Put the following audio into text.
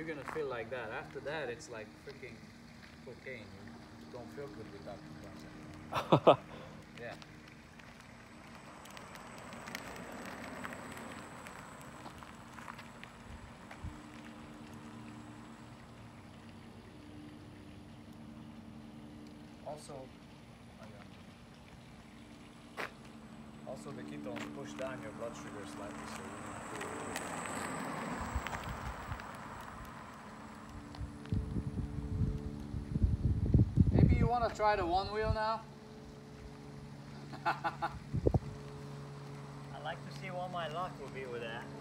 you're gonna feel like that. After that, it's like freaking cocaine. You don't feel good without it. Yeah. Also, oh yeah. also the ketones push down your blood sugar slightly, so you need to Maybe you want to try the one wheel now? I'd like to see what my luck will be with that.